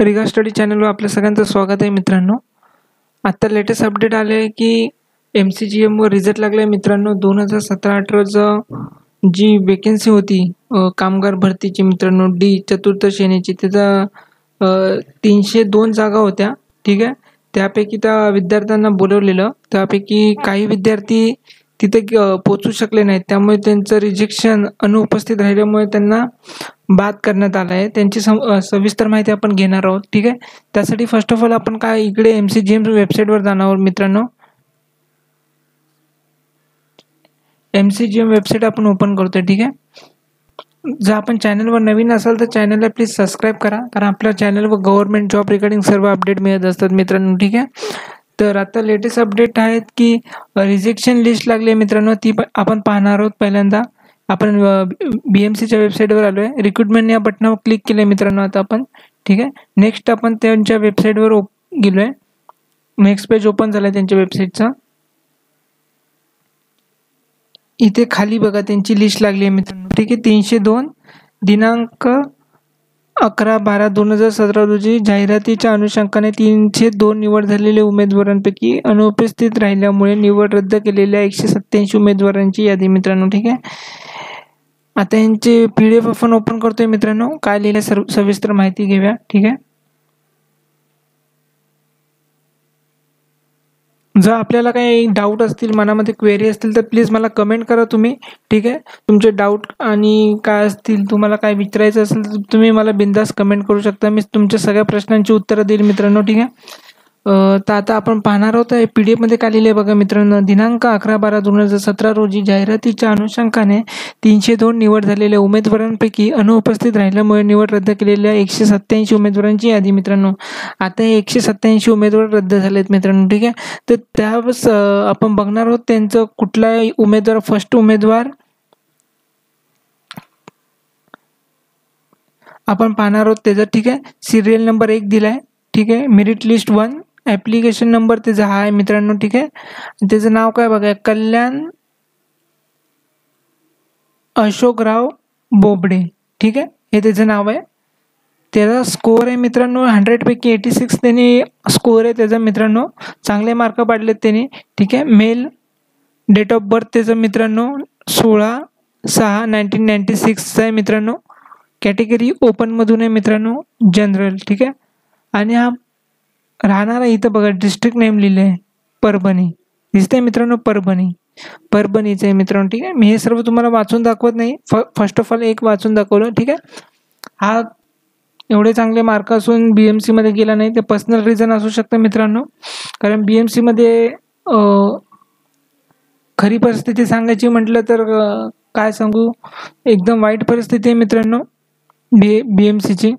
Riga study चॅनलवर आपल्या सगळ्यांचं स्वागत आहे मित्रांनो. आत्ता लेटेस्ट अपडेट आले आहे की एम सी जी एमवर रिझल्ट लागला आहे मित्रांनो. दोन हजार सतरा अठराचं जी वेकेन्सी होती कामगार भरतीची मित्रांनो डी चतुर्थ श्रेणीची त्याचा तीनशे दोन जागा होत्या. ठीक आहे? त्यापैकी त्या विद्यार्थ्यांना बोलवलेलं. त्यापैकी काही विद्यार्थी तिथे पोचू शकले नाहीत. त्यामुळे त्यांचं रिजेक्शन अनुपस्थित राहिल्यामुळे त्यांना बाद करण्यात आलं आहे. त्यांची सम सविस्तर माहिती आपण घेणार आहोत. ठीक आहे? त्यासाठी फर्स्ट ऑफ ऑल आपण काय इकडे एम सी जी एम वेबसाईटवर जाणार आहोत मित्रांनो? M C G M website आपण ओपन करतोय ठीक आहे? जर आपण चॅनलवर नवीन असाल तर चॅनलला प्लीज सबस्क्राईब करा. कारण आपल्या चॅनलवर गव्हर्नमेंट जॉब रिगार्डिंग सर्व अपडेट मिळत असतात मित्रांनो. ठीक आहे? तर आता लेटेस्ट अपडेट आहेत की रिजेक्शन लिस्ट लागली आहे मित्रांनो. ती आपण पाहणार आहोत पहिल्यांदा. आपण बी एम सीच्या वेबसाईटवर आलो आहे रिक्रुटमेंट या बटनावर क्लिक केलं आहे मित्रांनो आता आपण. ठीक आहे? नेक्स्ट आपण त्यांच्या वेबसाईटवर ओप गेलो आहे नेक्स्ट पेज ओपन झालं आहे त्यांच्या वेबसाईटचा इथे खाली बघा त्यांची लिस्ट लागली आहे मित्रांनो. ठीक आहे? तीनशे दोन. दिनांक अकरा बारा दोन हजार सतरा रोजी जाहिरातीच्या अनुषंगाने तीनशे दोन निवड झालेल्या उमेदवारांपैकी अनुपस्थित राहिल्यामुळे निवड रद्द केलेल्या एकशे सत्त्याऐंशी उमेदवारांची यादी मित्रांनो ठीक आहे? आता यांचे पी डी एफ आपण ओपन करतोय मित्रांनो. काय लिहिलं सर्व सविस्तर माहिती घेऊया ठीक आहे? जर आपल्याला काही डाऊट असतील मनामध्ये क्वेरी असतील तर प्लीज मला कमेंट करा तुम्ही. ठीक आहे? तुमचे डाऊट आणि काय असतील तुम्हाला काय विचारायचं असेल तर तुम्ही मला बिंदास कमेंट करू शकता. मी तुमच्या सगळ्या प्रश्नांची उत्तरं देईल मित्रांनो. ठीक आहे? तर आता आपण पाहणार आहोत पी डी एफमध्ये काय लिहिले बघा मित्रांनो. दिनांक अकरा बारा दोन हजार सतरा रोजी जाहिरातीच्या अनुषंगाने तीनशे दोन निवड झालेल्या उमेदवारांपैकी अनुपस्थित राहिल्यामुळे निवड रद्द केलेल्या एकशे सत्त्याऐंशी उमेदवारांची यादी मित्रांनो. आता हे एकशे सत्त्याऐंशी उमेदवार रद्द झालेत मित्रांनो ठीक आहे? तर त्यावेळेस आपण बघणार आहोत त्यांचं कुठला उमेदवार फर्स्ट उमेदवार आपण पाहणार आहोत त्याचा ठीक आहे? सिरियल नंबर एक दिला आहे ठीक आहे? Merit list one application number त्याचा हा आहे मित्रांनो ठीक आहे? त्याचं नाव काय बघा कल्याण अशोकराव बोबडे ठीक आहे? हे त्याचं नाव आहे. त्याचा स्कोअर आहे मित्रांनो हंड्रेडपैकी एटी सिक्स त्यांनी स्कोअर आहे त्याचा मित्रांनो. चांगले मार्क पाडलेत त्यांनी ठीक आहे? मेल डेट ऑफ बर्थ त्याचं मित्रांनो सोळा सहा नाईन्टीन नाईन्टी सिक्सचा आहे मित्रांनो. कॅटेगरी ओपनमधून आहे मित्रांनो जनरल ठीक आहे? आणि हा राहणारा इथं बघा डिस्ट्रिक्ट नेम लिहिलं आहे परभणी. दिसतंय मित्रांनो परभणी. परभणीचं आहे मित्रांनो ठीक आहे? मी हे सर्व तुम्हाला वाचून दाखवत नाही. फ फर्स्ट ऑफ ऑल एक वाचून दाखवलं ठीक आहे? हा एवढे चांगले मार्क असून बी एम सीमध्ये गेला नाही ते पर्सनल रिझन असू शकतं मित्रांनो. कारण बी एम सीमध्ये खरी परिस्थिती सांगायची म्हटलं तर काय सांगू? एकदम वाईट परिस्थिती आहे मित्रांनो बी बी एम सीची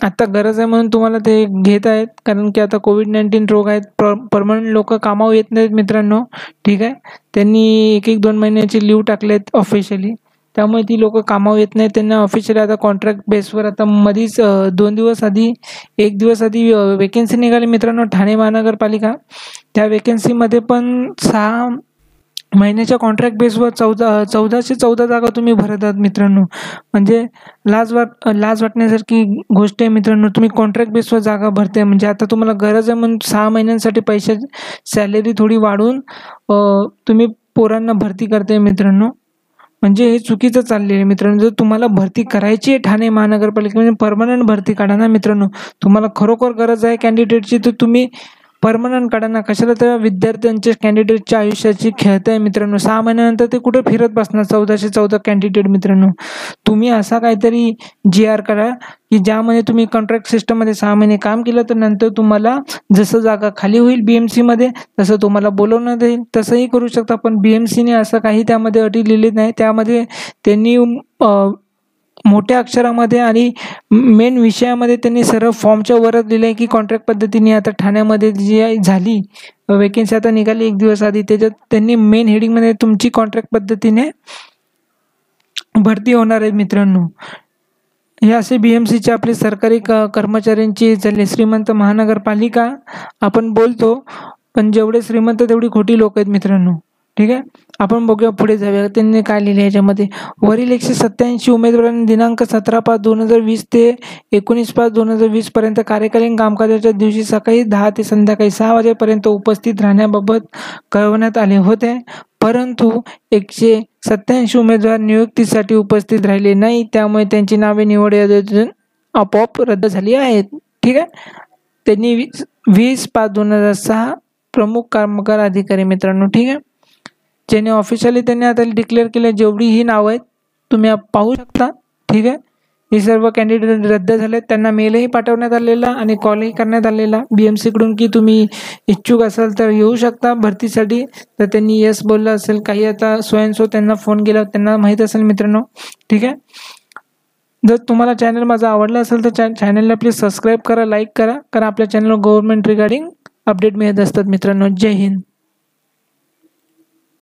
आत्ता गरज आहे म्हणून तुम्हाला ते घेत आहेत. कारण की आता कोविड नाईन्टीन रोग आहेत. प्र परमनंट लोक कामावर येत नाहीत मित्रांनो. ठीक आहे? त्यांनी एक एक दोन महिन्याचे लिव्ह आहेत ऑफिशियली त्यामुळे ती लोक कामावर येत नाहीत. त्यांना ऑफिशियली आता कॉन्ट्रॅक्ट बेसवर आता मधीच दोन दिवस आधी एक दिवस आधी वेकेन्सी निघाली मित्रांनो ठाणे महानगरपालिका. त्या वेकेन्सीमध्ये पण सहा महिन्याच्या कॉन्ट्रॅक्ट बेसवर चौदा चौदाशे चौदा जागा तुम्ही भरत आहात मित्रांनो. म्हणजे लाज वाट लाज वाटण्यासारखी गोष्ट आहे मित्रांनो. तुम्ही कॉन्ट्रॅक्ट बेसवर जागा भरते म्हणजे आता तुम्हाला गरज आहे म्हणून सहा महिन्यांसाठी पैसे सॅलरी थोडी वाढवून तुम्ही पोरांना भरती करते मित्रांनो. म्हणजे हे चुकीचं चाललेलं आहे मित्रांनो. जर तुम्हाला भरती करायची आहे ठाणे महानगरपालिकेमध्ये परमनंट भरती काढा ना मित्रांनो. तुम्हाला खरोखर गरज आहे कॅन्डिडेटची तर तुम्ही परमनंट काढा कशाला त्या विद्यार्थ्यांच्या कॅन्डिडेटच्या आयुष्याची खेळत आहे मित्रांनो. सहा महिन्यानंतर ते कुठे फिरत बसणार? चौदाशे चौदा कॅन्डिडेट मित्रांनो. तुम्ही असा काहीतरी जी आर करा की ज्यामध्ये तुम्ही कॉन्ट्रॅक्ट सिस्टममध्ये सहा महिने काम केलं तर नंतर तुम्हाला जसं जागा खाली होईल बी एम सीमध्ये तसं तुम्हाला बोलवण्यात येईल. तसंही करू शकता पण बी एम सीने असं काही त्यामध्ये अटी लिहिली नाही. त्यामध्ये त्यांनी मोठ्या अक्षरामध्ये आणि मेन विषयामध्ये त्यांनी सर्व फॉर्मच्या वरच लिहिलं आहे की कॉन्ट्रॅक्ट पद्धतीने आता ठाण्यामध्ये जी झाली वेकेन्सी आता निघाली एक दिवस आधी त्याच्यात त्यांनी मेन हेडिंगमध्ये तुमची कॉन्ट्रॅक्ट पद्धतीने भरती होणार आहे मित्रांनो. हे असे बी एम सीचे आपले सरकारी क कर्मचाऱ्यांची झाले. श्रीमंत महानगरपालिका आपण बोलतो पण जेवढे श्रीमंत तेवढी खोटी लोक आहेत मित्रांनो. ठीक आहे? आपण बघूया पुढे जाऊया. त्यांनी काय लिहिले याच्यामध्ये? वरील एकशे सत्याऐंशी उमेदवारांनी दिनांक सतरा पाच दोन हजार वीस ते एकोणीस पाच दोन हजार वीसपर्यंत कार्यकालीन कामकाजाच्या दिवशी सकाळी दहा ते संध्याकाळी सहा वाजेपर्यंत उपस्थित राहण्याबाबत कळवण्यात आले होते. परंतु एकशे सत्याऐंशी उमेदवार नियुक्तीसाठी उपस्थित राहिले नाही. त्यामुळे त्यांची नावे निवड यादीतून आपोआप रद्द झाली आहेत. ठीक आहे? त्यांनी वीस वीस पाच दोन हजार सहा प्रमुख कामगार अधिकारी मित्रांनो ठीक आहे? ज्याने ऑफिशियली त्यांनी आता डिक्लेअर केलं जेवढी ही नावं आहेत तुम्ही पाहू शकता. ठीक आहे? हे सर्व कॅन्डिडेट रद्द झाले त्यांना मेलही पाठवण्यात आलेला आणि कॉलही करण्यात आलेला. बी एम सीकडून की तुम्ही इच्छुक असाल तर येऊ शकता भरतीसाठी. तर त्यांनी येस बोललं असेल. काही आता स्वयंसो त्यांना फोन केला. त्यांना माहीत असेल मित्रांनो. ठीक आहे? जर तुम्हाला चॅनल माझा आवडला असेल तर चॅ चॅनलला प्लीज सबस्क्राईब करा लाईक करा. कारण आपल्या चॅनलवर गव्हर्नमेंट रिगार्डिंग अपडेट मिळत असतात मित्रांनो. जय हिंद.